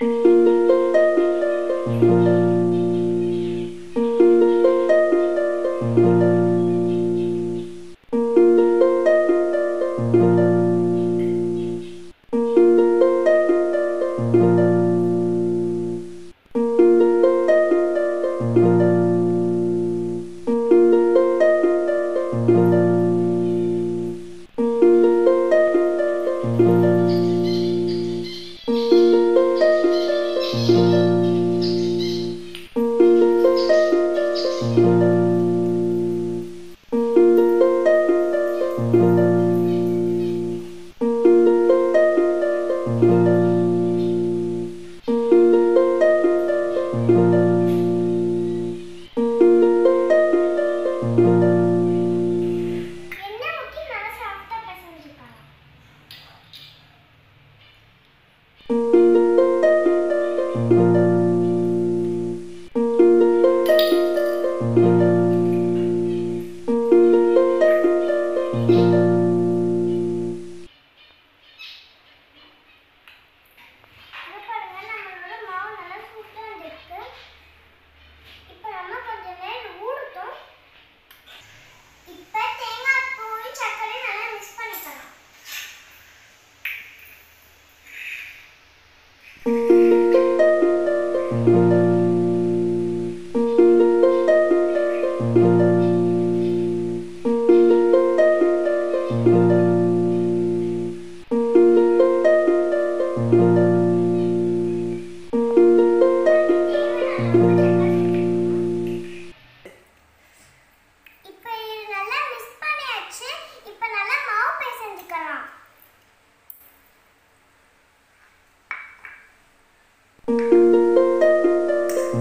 Mm-hmm.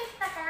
Instagram.